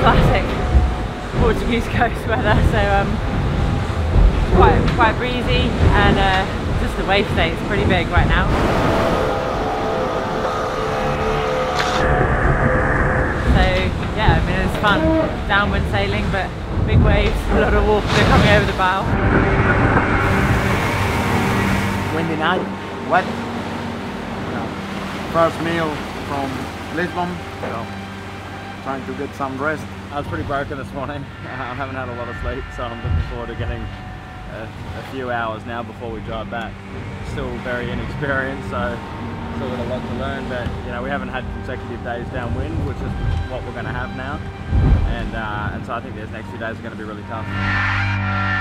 Classic Portuguese coast weather, so um, quite quite breezy and uh, just the wave state is pretty big right now. So yeah, I mean it's fun downwind sailing, but big waves, a lot of water coming over the bow. Windy night, wet. You first meal from Lisbon, so trying to get some rest. I was pretty broken this morning. I haven't had a lot of sleep, so I'm looking forward to getting a, a few hours now before we drive back. Still very inexperienced, so still got a lot to learn. But you know, we haven't had consecutive days downwind, which is what we're going to have now. And uh, and so I think these next few days are going to be really tough.